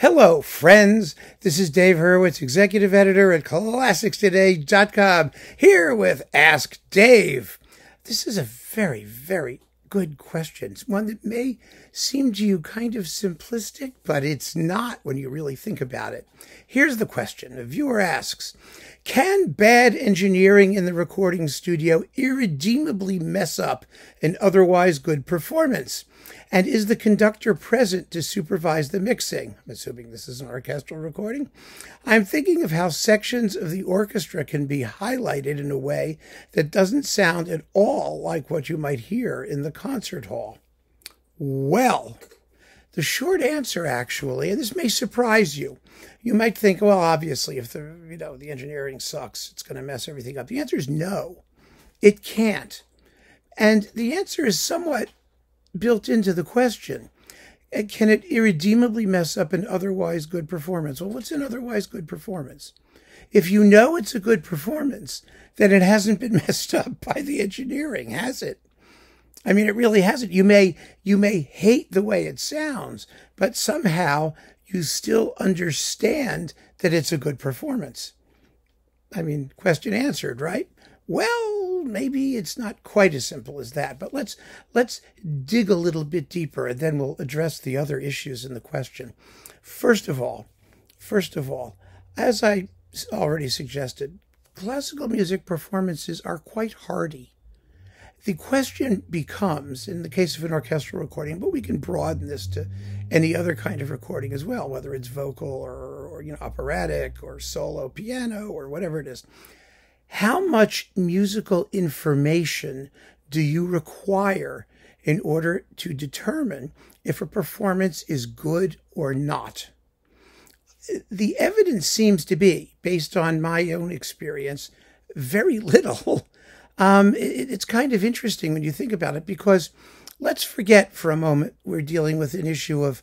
Hello, friends. This is Dave Hurwitz, executive editor at ClassicsToday.com, here with Ask Dave. This is a very, very good question. It's one that may seem to you kind of simplistic, but it's not when you really think about it. Here's the question. A viewer asks, can bad engineering in the recording studio irredeemably mess up an otherwise good performance? And is the conductor present to supervise the mixing? I'm assuming this is an orchestral recording. I'm thinking of how sections of the orchestra can be highlighted in a way that doesn't sound at all like what you might hear in the concert hall. Well, the short answer, actually, and this may surprise you, you might think, well, obviously, if the you know the engineering sucks, it's going to mess everything up. The answer is no, it can't. And the answer is somewhat built into the question. Uh, can it irredeemably mess up an otherwise good performance? Well, what's an otherwise good performance? If you know it's a good performance, then it hasn't been messed up by the engineering, has it? I mean, it really hasn't. You may you may hate the way it sounds, but somehow you still understand that it's a good performance. I mean, question answered, right? Well, maybe it's not quite as simple as that, but let's let's dig a little bit deeper and then we'll address the other issues in the question. First of all, first of all, as I already suggested, classical music performances are quite hardy. The question becomes, in the case of an orchestral recording, but we can broaden this to any other kind of recording as well, whether it's vocal or, or you know operatic or solo piano or whatever it is how much musical information do you require in order to determine if a performance is good or not? The evidence seems to be, based on my own experience, very little. Um, it, it's kind of interesting when you think about it because let's forget for a moment we're dealing with an issue of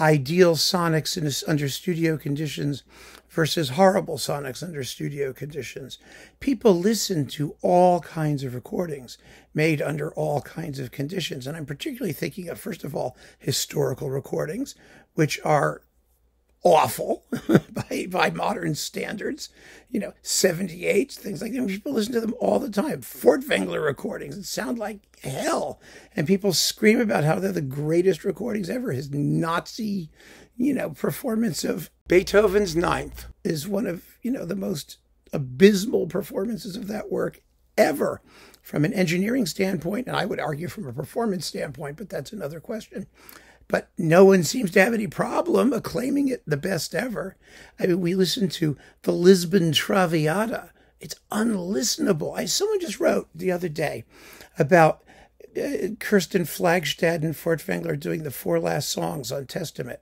ideal sonics in, under studio conditions versus horrible sonics under studio conditions. People listen to all kinds of recordings made under all kinds of conditions. And I'm particularly thinking of, first of all, historical recordings, which are awful by by modern standards. You know, 78, things like that. People listen to them all the time. Furtwängler recordings that sound like hell. And people scream about how they're the greatest recordings ever. His Nazi, you know, performance of Beethoven's Ninth is one of, you know, the most abysmal performances of that work ever from an engineering standpoint, and I would argue from a performance standpoint, but that's another question but no one seems to have any problem acclaiming it the best ever. I mean, we listened to the Lisbon Traviata. It's unlistenable. I someone just wrote the other day about uh, Kirsten Flagstad and Furtwängler doing the four last songs on Testament.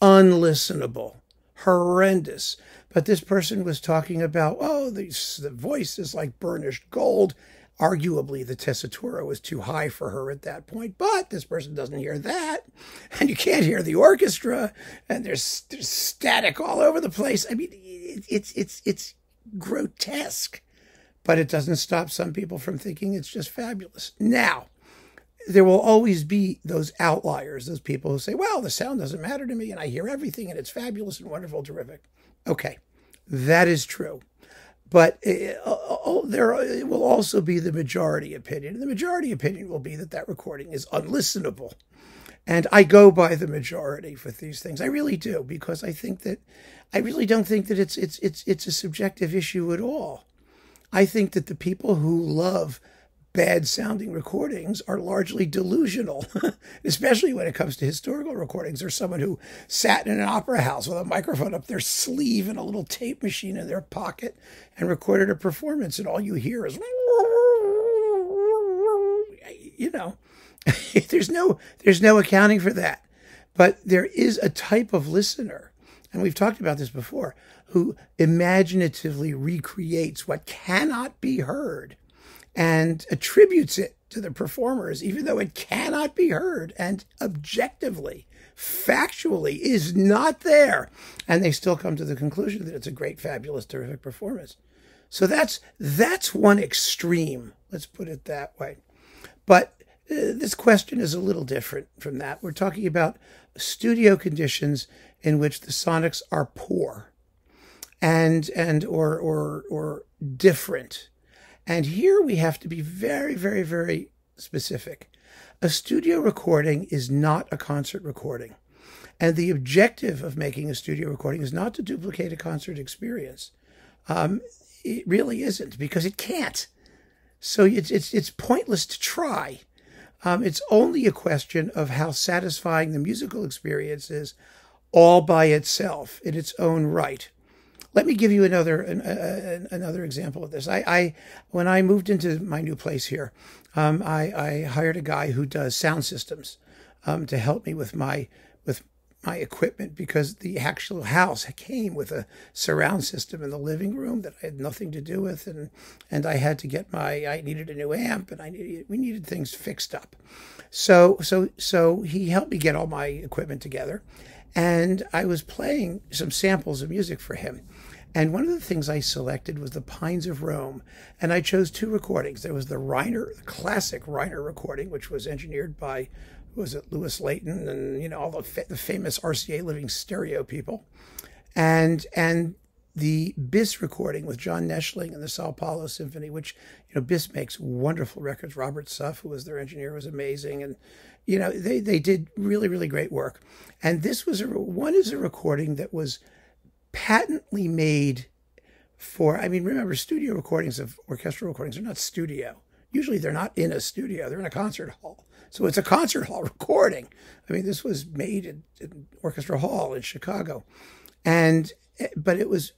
Unlistenable, horrendous. But this person was talking about, oh, the, the voice is like burnished gold. Arguably, the tessitura was too high for her at that point, but this person doesn't hear that. And you can't hear the orchestra, and there's, there's static all over the place. I mean, it, it's, it's, it's grotesque, but it doesn't stop some people from thinking it's just fabulous. Now, there will always be those outliers, those people who say, well, the sound doesn't matter to me, and I hear everything, and it's fabulous and wonderful, terrific. Okay, that is true. But uh, uh, oh, there uh, will also be the majority opinion. The majority opinion will be that that recording is unlistenable. And I go by the majority for these things. I really do because I think that I really don't think that it's it's it's it's a subjective issue at all. I think that the people who love bad sounding recordings are largely delusional, especially when it comes to historical recordings or someone who sat in an opera house with a microphone up their sleeve and a little tape machine in their pocket and recorded a performance, and all you hear is, you know, there's no there's no accounting for that. But there is a type of listener, and we've talked about this before, who imaginatively recreates what cannot be heard and attributes it to the performers, even though it cannot be heard and objectively, factually is not there. And they still come to the conclusion that it's a great, fabulous, terrific performance. So that's that's one extreme. Let's put it that way. But uh, this question is a little different from that. We're talking about studio conditions in which the sonics are poor and and or or or different. And here we have to be very, very, very specific. A studio recording is not a concert recording. And the objective of making a studio recording is not to duplicate a concert experience. Um, it really isn't because it can't. So it's it's it's pointless to try. Um, it's only a question of how satisfying the musical experience is, all by itself in its own right. Let me give you another an, another example of this. I, I, when I moved into my new place here, um, I, I, hired a guy who does sound systems um, to help me with my with my equipment because the actual house came with a surround system in the living room that I had nothing to do with, and and I had to get my I needed a new amp, and I needed we needed things fixed up. So so so he helped me get all my equipment together, and I was playing some samples of music for him. And one of the things I selected was the Pines of Rome. And I chose two recordings. There was the Reiner, the classic Reiner recording, which was engineered by was it Lewis Layton and you know all the, fa- the famous RCA living stereo people, and and the Bis recording with John Neschling and the Sao Paulo Symphony, which you know Bis makes wonderful records. Robert Suff, who was their engineer, was amazing, and you know they they did really really great work. And this was a one is a recording that was patently made for. I mean, remember studio recordings of orchestral recordings are not studio. Usually they're not in a studio; they're in a concert hall. So it's a concert hall recording. I mean, this was made in, in Orchestra Hall in Chicago, and eh, but it was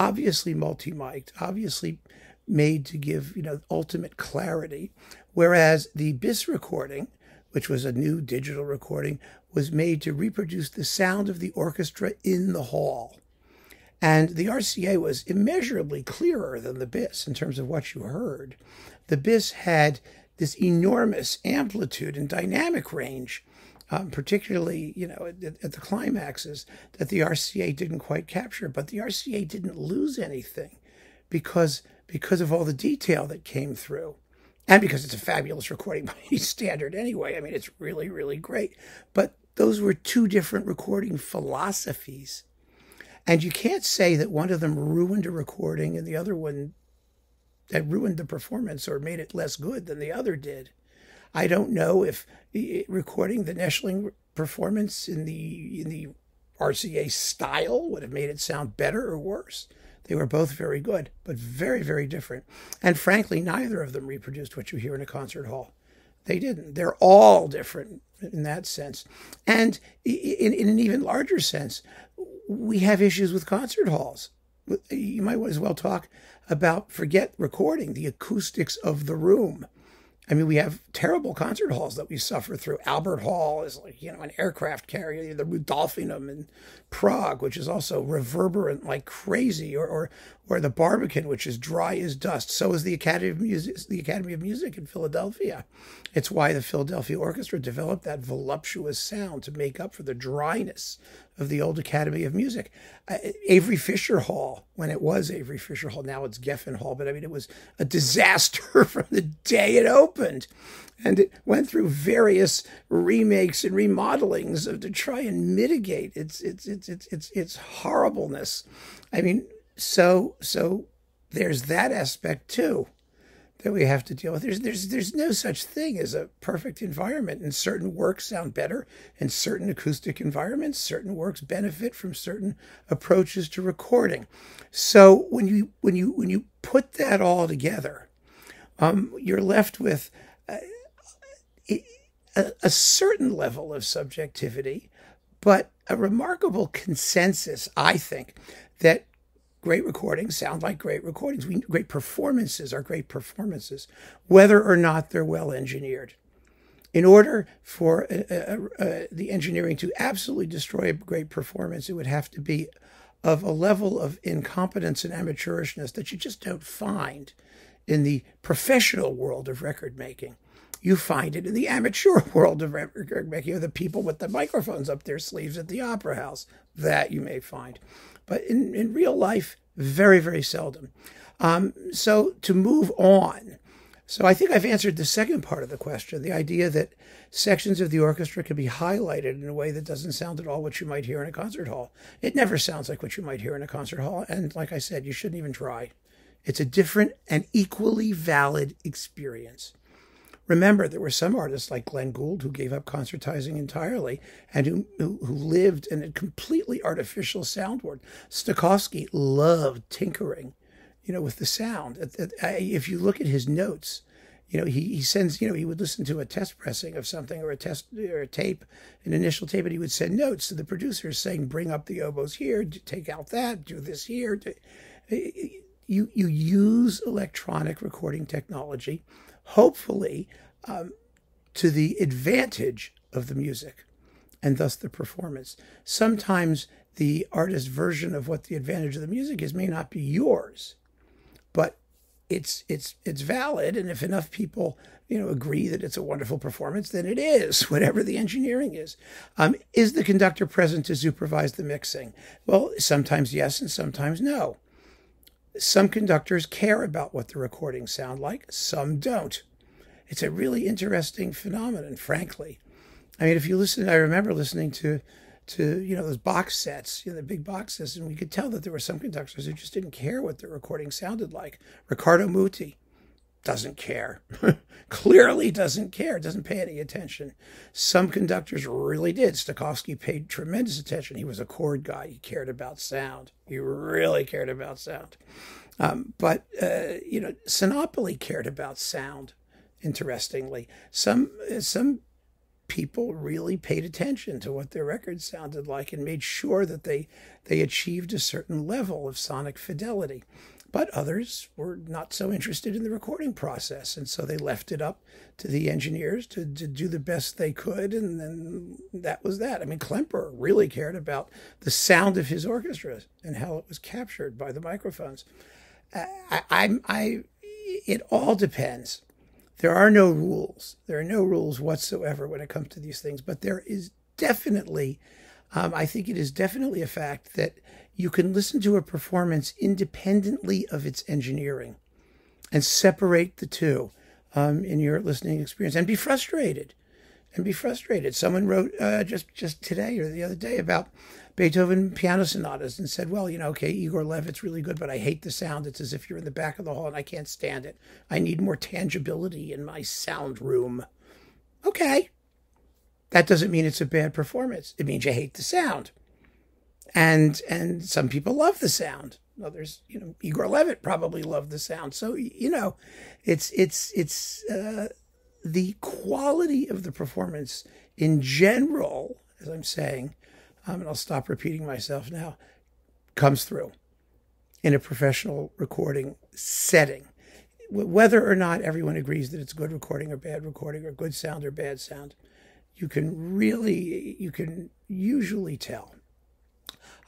obviously multi-mic'd, obviously made to give you know ultimate clarity, whereas the Bis recording, which was a new digital recording, was made to reproduce the sound of the orchestra in the hall. And the RCA was immeasurably clearer than the Bis in terms of what you heard. The Bis had this enormous amplitude and dynamic range, um, particularly you know at, at, the climaxes that the RCA didn't quite capture. But the RCA didn't lose anything because because of all the detail that came through. And because it's a fabulous recording by any standard anyway. I mean, it's really, really great. But those were two different recording philosophies. And you can't say that one of them ruined a recording and the other one that ruined the performance or made it less good than the other did. I don't know if recording the Neschling performance in the in the RCA style would have made it sound better or worse. They were both very good, but very, very different. And frankly, neither of them reproduced what you hear in a concert hall. They didn't. They're all different in that sense. And in, in an even larger sense, we have issues with concert halls you might as well talk about forget recording the acoustics of the room. I mean, we have terrible concert halls that we suffer through. Albert Hall is like, you know, an aircraft carrier, the Rudolfinum in Prague, which is also reverberant like crazy, or, or, or the Barbican, which is dry as dust. So is the Academy of Music, the Academy of Music in Philadelphia. It's why the Philadelphia Orchestra developed that voluptuous sound to make up for the dryness of the old Academy of Music. Uh, Avery Fisher Hall, when it was Avery Fisher Hall, now it's Geffen Hall, but I mean, it was a disaster from the day it opened. And it went through various remakes and remodelings of, to try and mitigate its, its, its, its, its, its horribleness. I mean, so, so there's that aspect too that we have to deal with. There's there's there's no such thing as a perfect environment, and certain works sound better in certain acoustic environments. Certain works benefit from certain approaches to recording. So when you when you when you put that all together, um, you're left with a, a, a certain level of subjectivity, but a remarkable consensus, I think, that great recordings sound like great recordings. We, great performances are great performances, whether or not they're well engineered. In order for uh, uh, uh, the engineering to absolutely destroy a great performance, it would have to be of a level of incompetence and amateurishness that you just don't find in the professional world of record making. You find it in the amateur world of making, the people with the microphones up their sleeves at the opera house. That you may find. But in, in real life, very, very seldom. Um, so to move on, So I think I've answered the second part of the question the idea that sections of the orchestra can be highlighted in a way that doesn't sound at all what you might hear in a concert hall. It never sounds like what you might hear in a concert hall. And like I said, you shouldn't even try. It's a different and equally valid experience. Remember, there were some artists like Glenn Gould who gave up concertizing entirely and who, who, lived in a completely artificial sound world. Stokowski loved tinkering you know, with the sound. If you look at his notes, you know, he, he sends, you know, he would listen to a test pressing of something or a test or a tape, an initial tape, and he would send notes to the producers saying, bring up the oboes here, take out that, do this here. You, you use electronic recording technology, hopefully, um, to the advantage of the music and thus the performance. Sometimes the artist's version of what the advantage of the music is may not be yours but it's it's it's valid. And if enough people you know agree that it's a wonderful performance then it is whatever the engineering is. Um, is the conductor present to supervise the mixing? Well sometimes yes and sometimes no some conductors care about what the recordings sound like some don't. It's a really interesting phenomenon frankly. I mean if you listen i remember listening to to you know those box sets, you know, the big boxes, and we could tell that there were some conductors who just didn't care what the recording sounded like. Riccardo Muti doesn't care, clearly doesn't care, doesn't pay any attention. Some conductors really did. Stokowski paid tremendous attention. He was a chord guy. He cared about sound. He really cared about sound. Um, but uh, you know, Sinopoli cared about sound. Interestingly, some some people really paid attention to what their records sounded like and made sure that they they achieved a certain level of sonic fidelity. But others were not so interested in the recording process, and so they left it up to the engineers to, to do the best they could, and then that was that. I mean, Klemperer really cared about the sound of his orchestra and how it was captured by the microphones. I, I, I it all depends there are no rules. There are no rules whatsoever when it comes to these things, but there is definitely, um, I think it is definitely a fact that you can listen to a performance independently of its engineering and separate the two um, in your listening experience and be frustrated and be frustrated. Someone wrote uh, just just today or the other day about Beethoven piano sonatas and said, "Well, you know, okay, Igor Levit's really good, but I hate the sound. It's as if you're in the back of the hall and I can't stand it. I need more tangibility in my sound room." Okay, that doesn't mean it's a bad performance. It means you hate the sound, and and some people love the sound. Others, you know, Igor Levit probably loved the sound. So you know, it's it's it's. Uh, the quality of the performance in general, as I'm saying, um, and I'll stop repeating myself now, comes through in a professional recording setting. Whether or not everyone agrees that it's good recording or bad recording or good sound or bad sound, you can really, you can usually tell.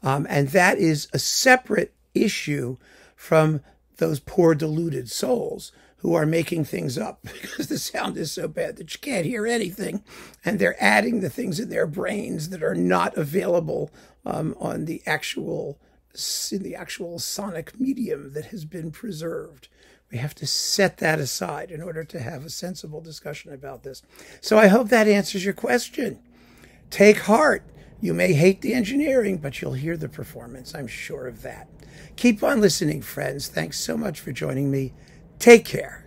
Um, and that is a separate issue from those poor deluded souls who are making things up because the sound is so bad that you can't hear anything. And they're adding the things in their brains that are not available um, on the actual in the actual sonic medium that has been preserved. We have to set that aside in order to have a sensible discussion about this. So I hope that answers your question. Take heart. You may hate the engineering, but you'll hear the performance. I'm sure of that. Keep on listening, friends. Thanks so much for joining me. Take care.